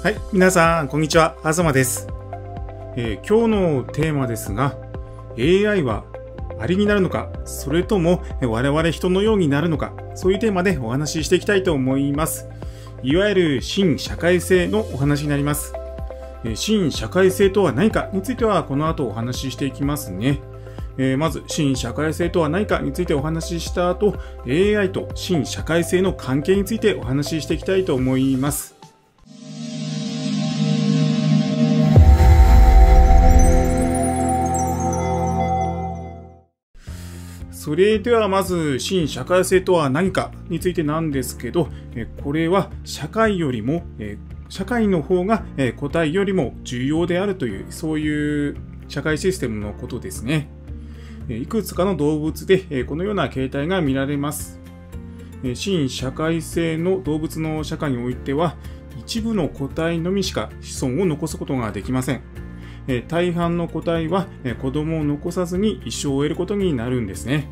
はい、皆さん、こんにちは。東です、えー今日のテーマですが、AI はありになるのか、それとも我々人のようになるのか、そういうテーマでお話ししていきたいと思います。いわゆる新社会性のお話になります。えー新社会性とは何かについてはこの後お話ししていきますね。えーまず、新社会性とは何かについてお話しした後、AI と新社会性の関係についてお話ししていきたいと思います。それではまず、新社会性とは何かについてなんですけど、これは社会よりも、社会の方がえ個体よりも重要であるという、そういう社会システムのことですね。いくつかの動物でこのような形態が見られます。新社会性の動物の社会においては、一部の個体のみしか子孫を残すことができません。え大半の個体はえ子供を残さずに一生を終えることになるんですね。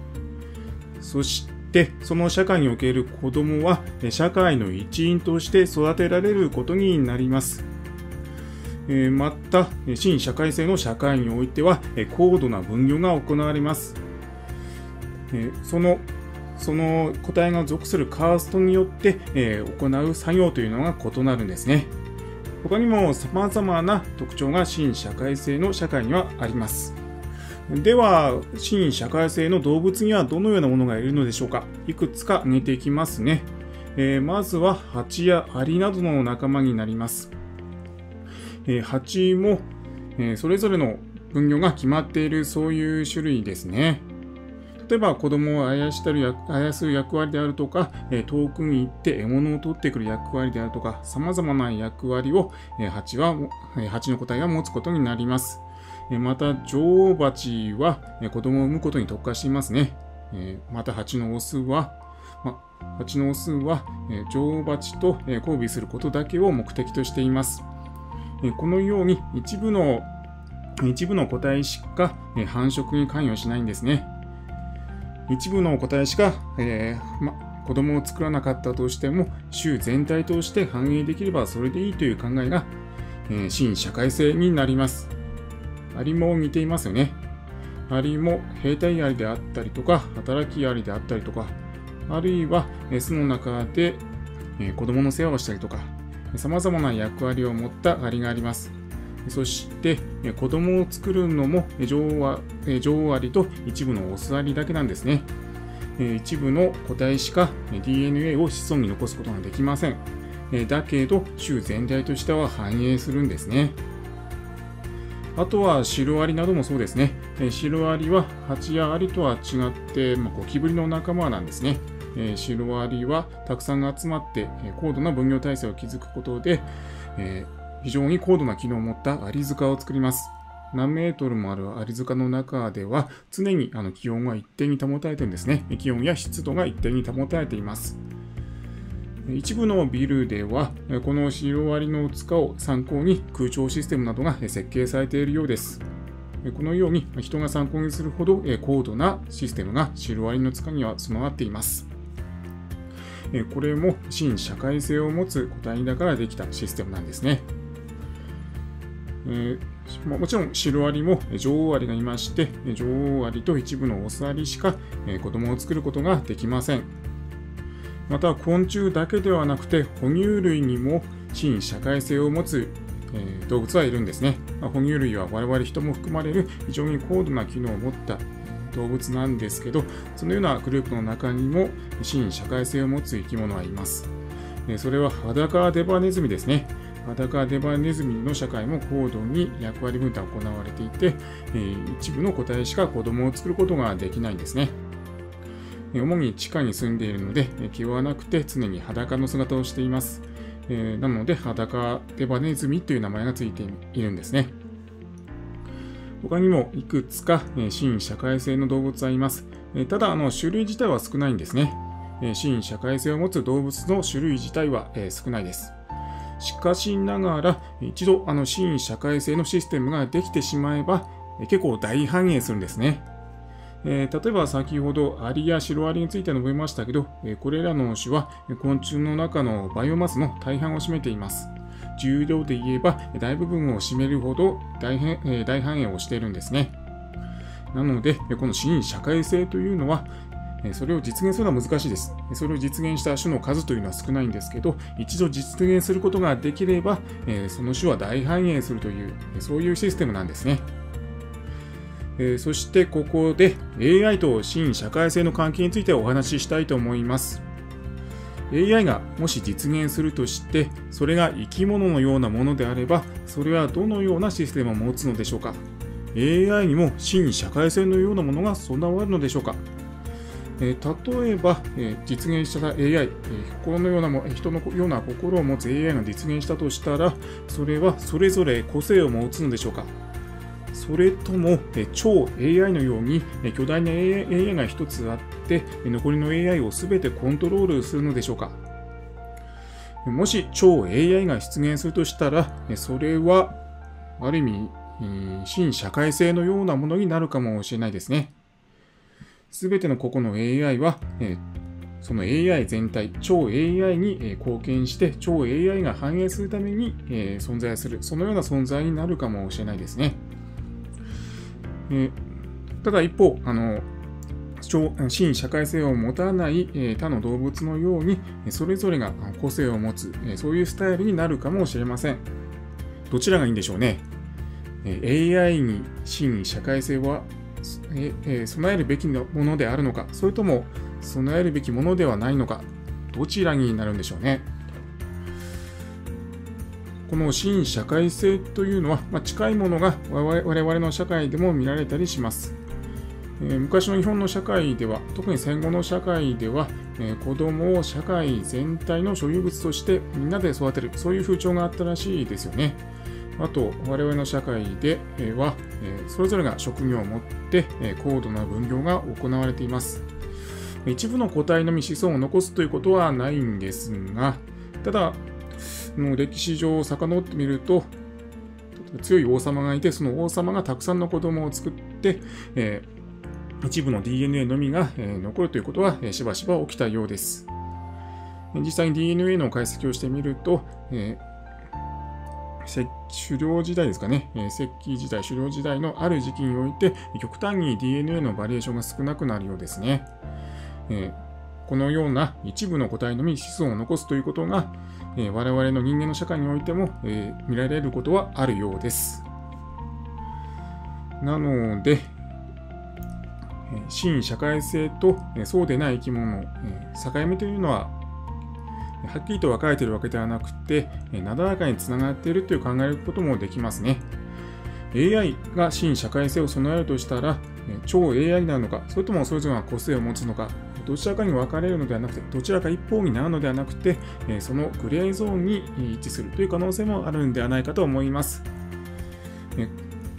そして、その社会における子供はえ社会の一員として育てられることになります。えまた、え新社会性の社会においては、え高度な分業が行われます。えそのその個体が属するカーストによって、え行う作業というのが異なるんですね。他にも様々な特徴が新社会性の社会にはあります。では、新社会性の動物にはどのようなものがいるのでしょうか？いくつか挙げていきますね。えーまずは、蜂やアリなどの仲間になります。えー蜂も、えーそれぞれの分業が決まっているそういう種類ですね。例えば子供をあやしたるあやす役割であるとか、え遠くに行って獲物を取ってくる役割であるとか、様々な役割を、え蜂は、え蜂の個体が持つことになります。えまた、女王蜂は、えー子供を産むことに特化していますね。えまた、蜂のオスは、ま、蜂のオスは、えー女王蜂と、え交尾することだけを目的としています。えこのように一部の一部の個体しか繁殖に関与しないんですね。一部の個体しか、えーま、子供を作らなかったとしても、州全体として反映できればそれでいいという考えが、えー新社会性になります。アリも似ていますよね。アリも兵隊アリであったりとか、働きアリであったりとか、あるいはえ巣の中で、え子供の世話をしたりとか、様々な役割を持ったアリがあります。そして、子供を作るのも女王アリと一部のオスアリだけなんですね。一部の個体しか DNA を子孫に残すことができません。だけど、種全体としては繁栄するんですね。あとはシロアリなどもそうですね。シロアリはハチやアリとは違って、まあ、ゴキブリの仲間なんですね。シロアリはたくさん集まって、高度な分業体制を築くことで、えー非常に高度な機能を持ったアリ塚を作ります。何メートルもあるアリ塚の中では常にあの気温が一定に保たれてるんですね。気温や湿度が一定に保たれています。一部のビルでは、このシロアリの塚を参考に空調システムなどが設計されているようです。このように人が参考にするほど高度なシステムがシロアリの塚には備わっています。これも新社会性を持つ個体だからできたシステムなんですね。えーもちろんシロアリも女王アリがいまして、女王アリと一部のオスアリしかえ子供を作ることができません。また昆虫だけではなくて哺乳類にも新社会性を持つ、え動物はいるんですね。ま哺乳類は我々人も含まれる非常に高度な機能を持った動物なんですけど、そのようなグループの中にも新社会性を持つ生き物はいます。それは裸デバネズミですね。裸デバネズミの社会も高度に役割分担が行われていて、え一部の個体しか子供を作ることができないんですね。主に地下に住んでいるので、気はなくて常に裸の姿をしています。えなので、裸デバネズミという名前がついているんですね。他にもいくつか、え新社会性の動物はいます。えただ、あの種類自体は少ないんですね。え新社会性を持つ動物の種類自体は、え少ないです。しかしながら、一度あの新社会性のシステムができてしまえば、結構大繁栄するんですね。えー例えば先ほどアリやシロアリについて述べましたけど、えこれらの種は昆虫の中のバイオマスの大半を占めています。重量で言えば大部分を占めるほど大変、え大繁栄をしているんですね。なので、この新社会性というのは、それを実現するのは難しいです。それを実現した種の数というのは少ないんですけど、一度実現することができれば、その種は大繁栄するという、そういうシステムなんですね。そしてここで AI と新社会性の関係についてお話ししたいと思います。AI がもし実現するとして、それが生き物のようなものであれば、それはどのようなシステムを持つのでしょうか ?AI にも新社会性のようなものが備わるのでしょうか？え、例えば、え、実現した AI、え、心のようなも人のような心を持つ AI が実現したとしたら、それはそれぞれ個性を持つのでしょうか？それとも、え超 AI のように、え巨大な AI が一つあって、残りの AI を全てコントロールするのでしょうか？もし超 AI が出現するとしたら、それはある意味、新社会性のようなものになるかもしれないですね。すべての個々の AI は、えその AI 全体、超 AI に、え貢献して、超 AI が反映するために、え存在する、そのような存在になるかもしれないですね。えただ一方、あの新社会性を持たない他の動物のように、それぞれが個性を持つ、そういうスタイルになるかもしれません。どちらがいいんでしょうね。AI に新社会性はえ備えるべきものであるのか、それとも備えるべきものではないのか、どちらになるんでしょうね。この新社会性というのは、まあ、近いものが我々の社会でも見られたりします。えー、昔の日本の社会では、特に戦後の社会では、えー、子供を社会全体の所有物としてみんなで育てる、そういう風潮があったらしいですよね。あと、我々の社会では、それぞれが職業を持って高度な分業が行われています。一部の個体のみ子孫を残すということはないんですが、ただ、歴史上を遡ってみると、強い王様がいて、その王様がたくさんの子供を作って、えー、一部の DNA のみが、えー、残るということは、えー、しばしば起きたようです。実際に DNA の解析をしてみると、え狩猟時代ですかね、え石器時代、狩猟時代のある時期において、極端に DNA のバリエーションが少なくなるようですね。えこのような一部の個体のみ子孫を残すということが、え我々の人間の社会においても、え見られることはあるようです。なので、新社会性とそうでない生き物の境目というのははっきりと分かれているわけではなくて、なだらかにつながっているという考えることもできますね。AI が新社会性を備えるとしたら、超 AI になるのか、それともそれぞれが個性を持つのか、どちらかに分かれるのではなくて、どちらか一方になるのではなくて、そのグレーゾーンに一致するという可能性もあるんではないかと思います。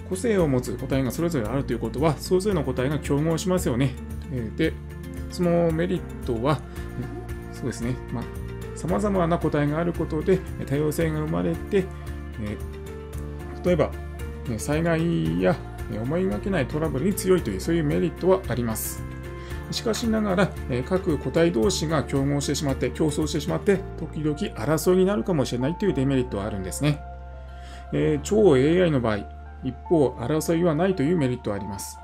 個性を持つ個体がそれぞれあるということは、それぞれの個体が競合しますよね。で、そのメリットは、そうですね、まあさまざまな個体があることで多様性が生まれて、え例えば災害や思いがけないトラブルに強いというそういうメリットはあります。しかしながら、各個体同士が競合してしまって、競争してしまって、時々争いになるかもしれないというデメリットはあるんですね。え、超 AI の場合、一方、争いはないというメリットはあります。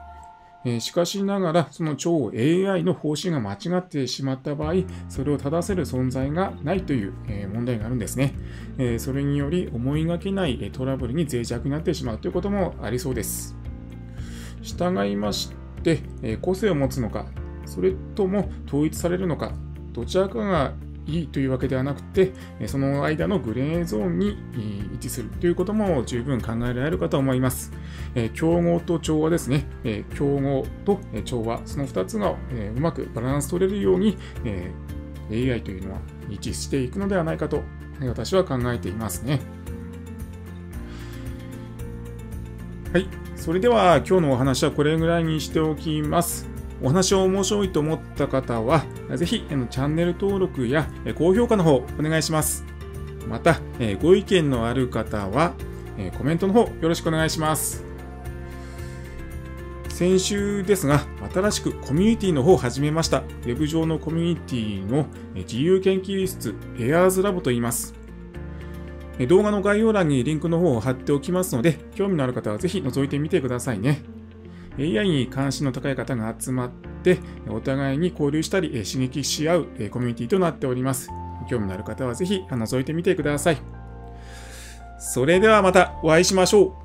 えしかしながら、その超 AI の方針が間違ってしまった場合、それを正せる存在がないという、え問題があるんですね。えそれにより思いがけないトラブルに脆弱になってしまうということもありそうです。従いまして、え個性を持つのか、それとも統一されるのか、どちらかがいいというわけではなくて、その間のグレーゾーンに位置するということも十分考えられるかと思います。競合と調和ですね。競合と調和、その2つがうまくバランス取れるように AI というのは位置していくのではないかと私は考えていますね。はい。それでは今日のお話はこれぐらいにしておきます。お話を面白いと思った方は、ぜひチャンネル登録や高評価の方お願いします。また、ご意見のある方は、コメントの方よろしくお願いします。先週ですが、新しくコミュニティの方を始めました。ウェブ上のコミュニティの自由研究室、エアーズラボと言います。動画の概要欄にリンクの方を貼っておきますので、興味のある方はぜひ覗いてみてくださいね。AI に関心の高い方が集まって、お互いに交流したり、刺激し合うコミュニティとなっております。興味のある方はぜひ覗いてみてください。それではまたお会いしましょう。